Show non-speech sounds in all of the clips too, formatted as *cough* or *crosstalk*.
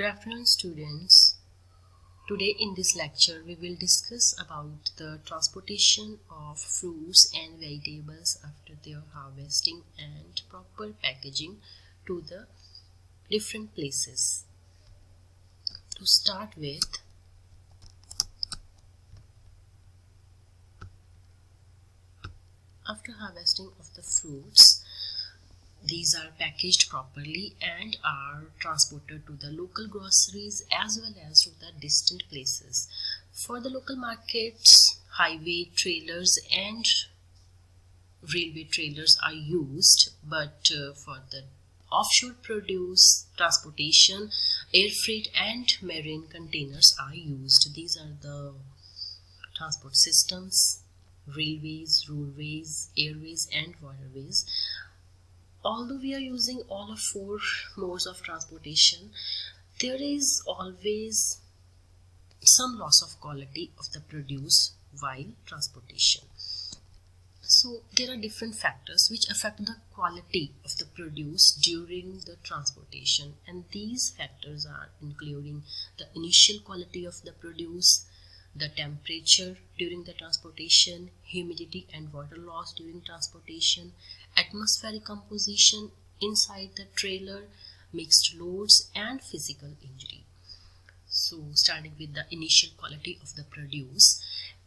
Good afternoon students. Today in this lecture we will discuss about the transportation of fruits and vegetables after their harvesting and proper packaging to the different places. To start with after harvesting of the fruits these are packaged properly and are transported to the local groceries as well as to the distant places. For the local markets, highway trailers and railway trailers are used, but uh, for the offshore produce transportation, air freight and marine containers are used. These are the transport systems, railways, roadways, airways and waterways although we are using all of four modes of transportation there is always some loss of quality of the produce while transportation. So there are different factors which affect the quality of the produce during the transportation and these factors are including the initial quality of the produce the temperature during the transportation, humidity and water loss during transportation, atmospheric composition inside the trailer, mixed loads and physical injury. So starting with the initial quality of the produce,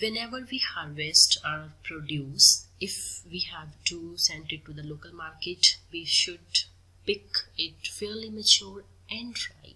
whenever we harvest our produce, if we have to send it to the local market, we should pick it fairly mature and ripe.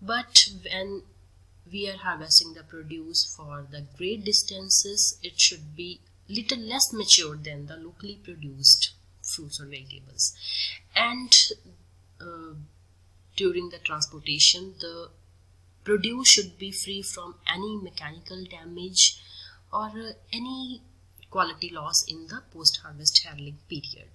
But when we are harvesting the produce for the great distances it should be little less mature than the locally produced fruits or vegetables. And uh, during the transportation the produce should be free from any mechanical damage or uh, any quality loss in the post-harvest handling period.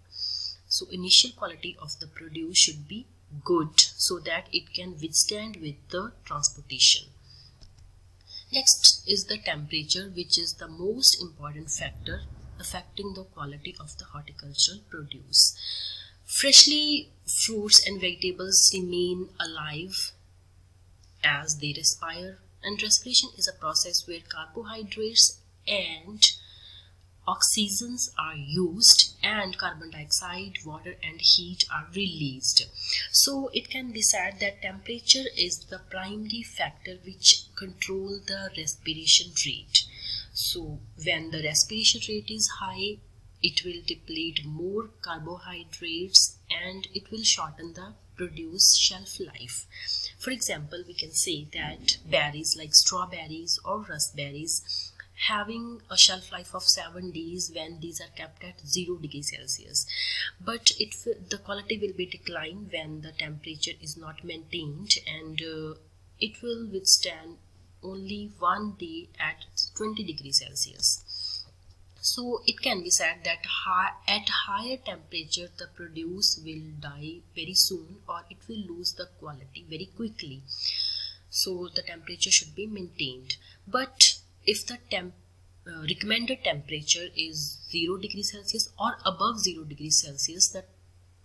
So initial quality of the produce should be good so that it can withstand with the transportation Next is the temperature which is the most important factor affecting the quality of the horticultural produce. Freshly fruits and vegetables remain alive as they respire and respiration is a process where carbohydrates and oxygens are used and carbon dioxide water and heat are released. So it can be said that temperature is the primary factor which control the respiration rate. So when the respiration rate is high it will deplete more carbohydrates and it will shorten the produce shelf life. For example we can say that berries like strawberries or raspberries having a shelf life of 7 days when these are kept at 0 degree celsius. But it the quality will be declined when the temperature is not maintained and uh, it will withstand only one day at 20 degree celsius. So it can be said that high, at higher temperature the produce will die very soon or it will lose the quality very quickly. So the temperature should be maintained. But if the temp uh, recommended temperature is 0 degree celsius or above 0 degree celsius the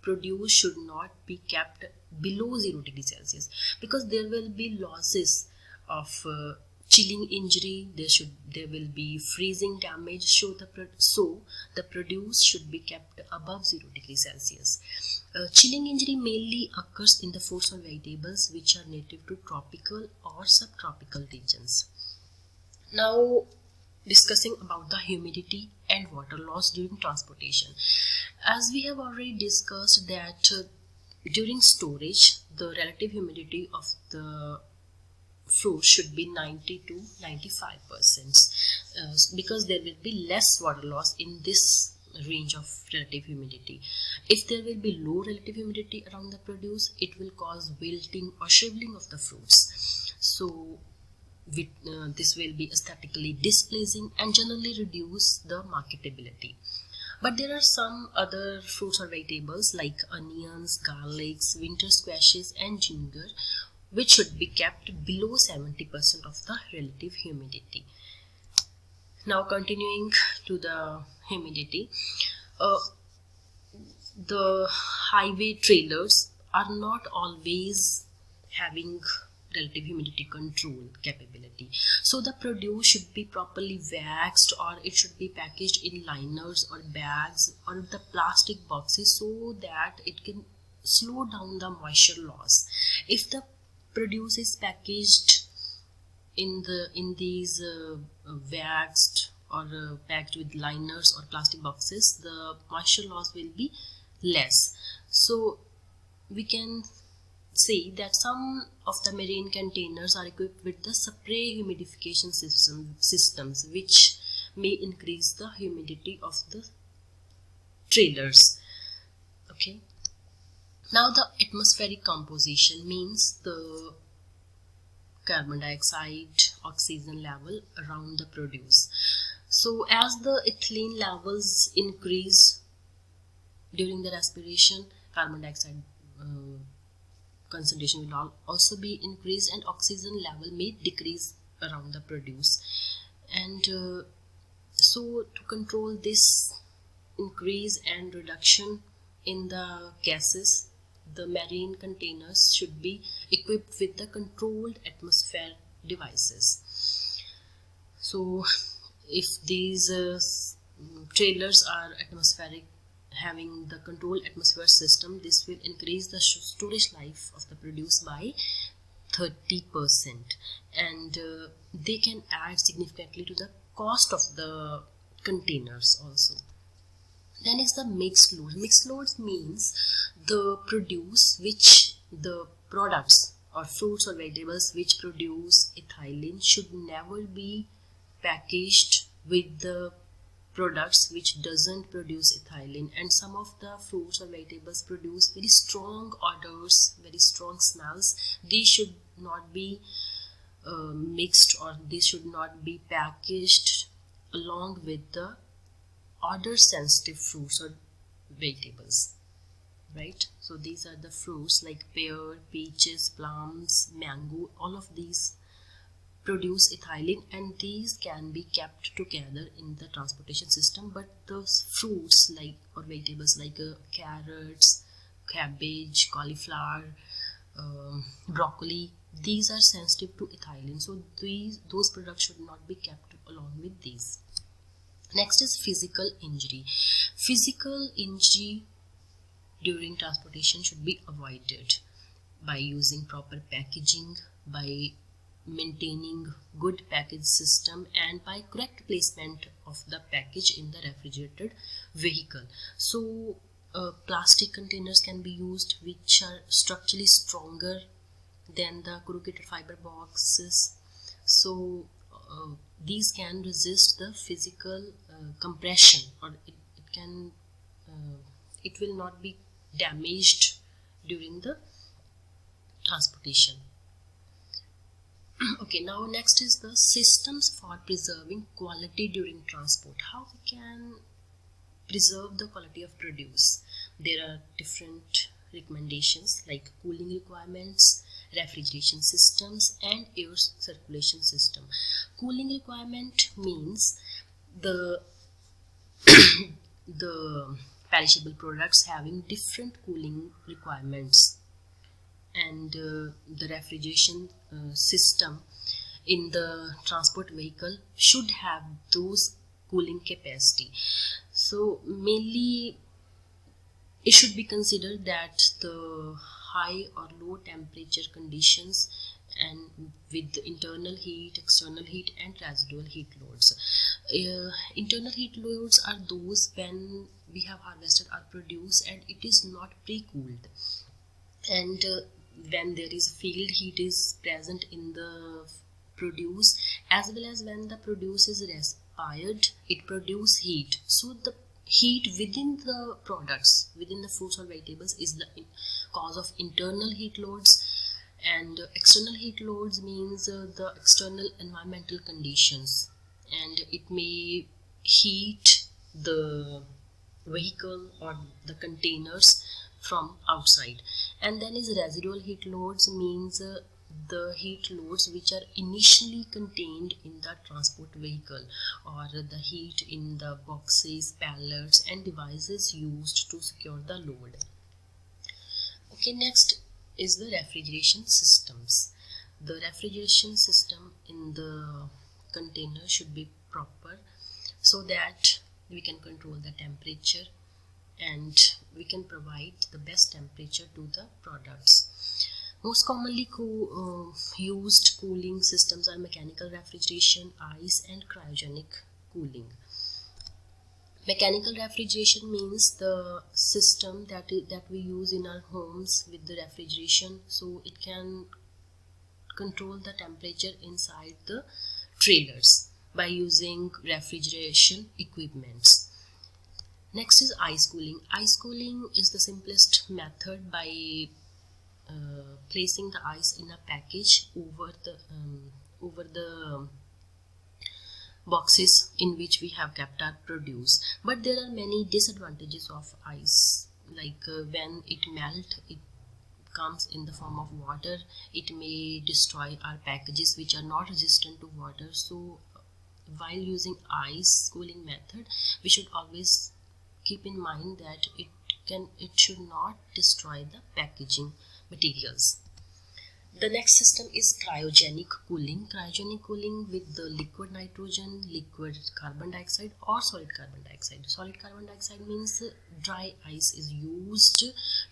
produce should not be kept below 0 degree celsius because there will be losses of uh, chilling injury there should there will be freezing damage. So the so the produce should be kept above 0 degree celsius. Uh, chilling injury mainly occurs in the fruits or vegetables which are native to tropical or subtropical regions now discussing about the humidity and water loss during transportation. As we have already discussed that uh, during storage the relative humidity of the fruit should be 90 to 95 percent uh, because there will be less water loss in this range of relative humidity. If there will be low relative humidity around the produce it will cause wilting or shriveling of the fruits. So with, uh, this will be aesthetically displeasing and generally reduce the marketability. But there are some other fruits or vegetables like onions garlics winter squashes and ginger which should be kept below 70% of the relative humidity. Now continuing to the humidity uh, the highway trailers are not always having relative humidity control capability. So the produce should be properly waxed or it should be packaged in liners or bags or the plastic boxes so that it can slow down the moisture loss. If the produce is packaged in the in these uh, waxed or uh, packed with liners or plastic boxes the moisture loss will be less. So we can see that some of the marine containers are equipped with the spray humidification system, systems which may increase the humidity of the trailers. Okay. Now the atmospheric composition means the carbon dioxide oxygen level around the produce. So as the ethylene levels increase during the respiration carbon dioxide uh, concentration will also be increased and oxygen level may decrease around the produce. And uh, so to control this increase and reduction in the gases the marine containers should be equipped with the controlled atmosphere devices. So if these uh, trailers are atmospheric having the controlled atmosphere system this will increase the storage life of the produce by 30% and uh, they can add significantly to the cost of the containers also. Then is the mixed load mixed loads means the produce which the products or fruits or vegetables which produce ethylene should never be packaged with the products which doesn't produce ethylene and some of the fruits or vegetables produce very strong odors very strong smells. These should not be uh, mixed or these should not be packaged along with the odor sensitive fruits or vegetables right? So these are the fruits like pear peaches plums mango all of these produce ethylene and these can be kept together in the transportation system. But those fruits like or vegetables like uh, carrots cabbage cauliflower um, broccoli these are sensitive to ethylene. So these those products should not be kept along with these. Next is physical injury. Physical injury during transportation should be avoided by using proper packaging by maintaining good package system and by correct placement of the package in the refrigerated vehicle. So uh, plastic containers can be used which are structurally stronger than the corrugated fiber boxes. So uh, these can resist the physical uh, compression or it, it can uh, it will not be damaged during the transportation *clears throat* okay now next is the systems for preserving quality during transport. How we can preserve the quality of produce? There are different recommendations like cooling requirements refrigeration systems and air circulation system. Cooling requirement means the *coughs* the perishable products having different cooling requirements. And uh, the refrigeration system in the transport vehicle should have those cooling capacity. So mainly it should be considered that the high or low temperature conditions and with internal heat external heat and residual heat loads. Uh, internal heat loads are those when we have harvested our produce and it is not pre-cooled. And uh, when there is field heat is present in the produce as well as when the produce is respired it produce heat. So the heat within the products within the fruits or vegetables is the cause of internal heat loads. And external heat loads means uh, the external environmental conditions. And it may heat the vehicle or the containers from outside and then is residual heat loads means uh, the heat loads which are initially contained in the transport vehicle or the heat in the boxes pallets and devices used to secure the load. Okay next is the refrigeration systems. The refrigeration system in the container should be proper so that we can control the temperature and we can provide the best temperature to the products. Most commonly co uh, used cooling systems are mechanical refrigeration ice and cryogenic cooling. Mechanical refrigeration means the system that that we use in our homes with the refrigeration so it can control the temperature inside the trailers by using refrigeration equipments next is ice cooling ice cooling is the simplest method by uh, placing the ice in a package over the um, over the boxes in which we have kept our produce. But there are many disadvantages of ice. Like uh, when it melt it comes in the form of water. It may destroy our packages which are not resistant to water. So while using ice cooling method we should always keep in mind that it can it should not destroy the packaging materials the next system is cryogenic cooling. Cryogenic cooling with the liquid nitrogen, liquid carbon dioxide or solid carbon dioxide. Solid carbon dioxide means dry ice is used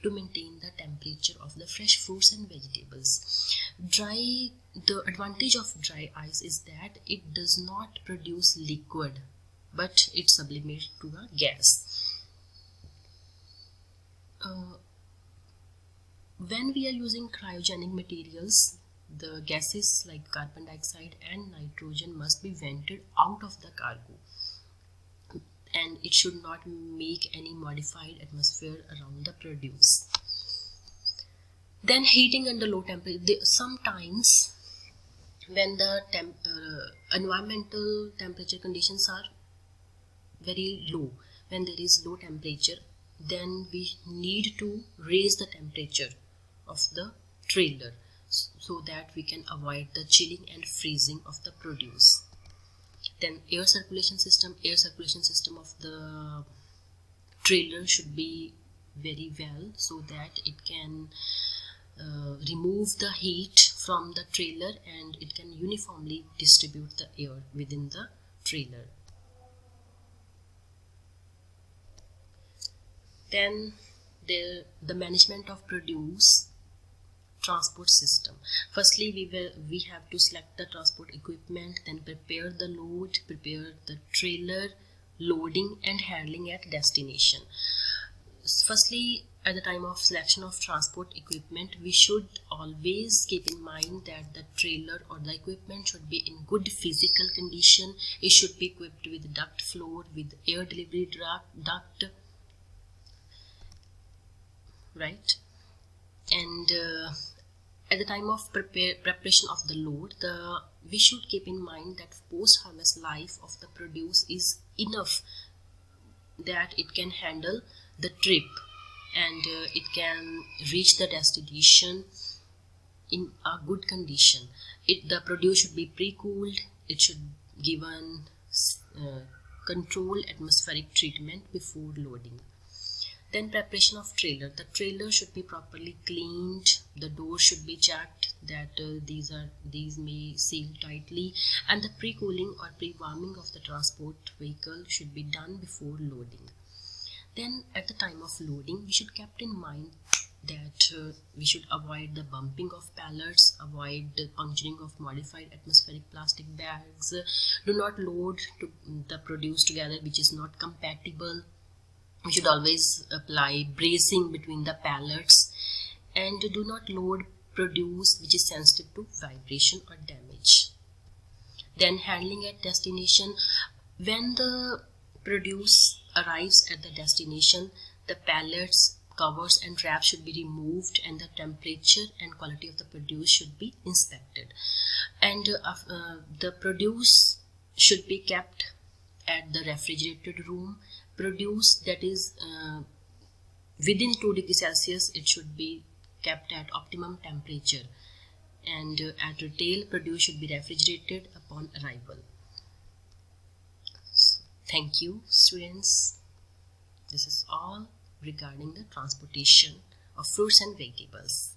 to maintain the temperature of the fresh fruits and vegetables. Dry, the advantage of dry ice is that it does not produce liquid but it sublimates to a gas. Uh, when we are using cryogenic materials the gases like carbon dioxide and nitrogen must be vented out of the cargo and it should not make any modified atmosphere around the produce then heating under low temperature sometimes when the temp, uh, environmental temperature conditions are very low. When there is low temperature then we need to raise the temperature of the trailer so that we can avoid the chilling and freezing of the produce. Then air circulation system air circulation system of the trailer should be very well so that it can uh, remove the heat from the trailer and it can uniformly distribute the air within the trailer then the the management of produce transport system. Firstly we will we have to select the transport equipment then prepare the load prepare the trailer loading and handling at destination. Firstly at the time of selection of transport equipment we should always keep in mind that the trailer or the equipment should be in good physical condition. It should be equipped with duct floor with air delivery duct right. And uh, at the time of prepare, preparation of the load the we should keep in mind that post harvest life of the produce is enough that it can handle the trip and uh, it can reach the destination in a good condition. It the produce should be pre-cooled. It should given uh, controlled atmospheric treatment before loading then preparation of trailer. The trailer should be properly cleaned. The door should be checked that uh, these are these may seal tightly. And the pre-cooling or pre-warming of the transport vehicle should be done before loading. Then at the time of loading we should keep in mind that uh, we should avoid the bumping of pallets avoid the puncturing of modified atmospheric plastic bags. Do not load to the produce together which is not compatible we should always apply bracing between the pallets and do not load produce which is sensitive to vibration or damage. Then handling at destination. When the produce arrives at the destination the pallets covers and wraps should be removed and the temperature and quality of the produce should be inspected. And uh, uh, the produce should be kept at the refrigerated room produce that is uh, within 2 degrees Celsius it should be kept at optimum temperature and uh, at retail produce should be refrigerated upon arrival. So, thank you students. This is all regarding the transportation of fruits and vegetables.